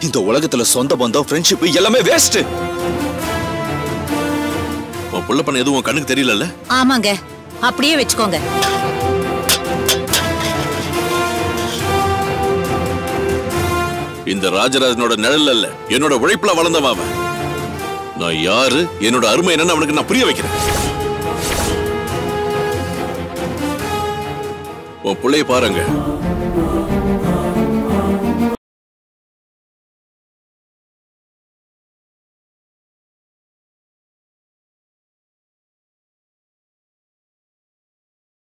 இந்த உலகத்துல சொந்த பந்தம் ஃப்ரெண்ட்ஷிப் எல்லாமே வேஸ்ட் உன் புள்ள பண்ண எதுவும் உன் கண்ணுக்கு தெரியலல்ல? ஆமாங்க. அப்படியே வச்சுக்கோங்க. இந்த ராஜராஜனோட நிழல் அல்ல என்னோட உழைப்புல வளர்ந்தவன் அவன். நான் யாரு என்னோட அருமை என்னன்னு அவனுக்கு நான் புரிய வைக்கிறேன். உன் பிள்ளைய பாருங்க.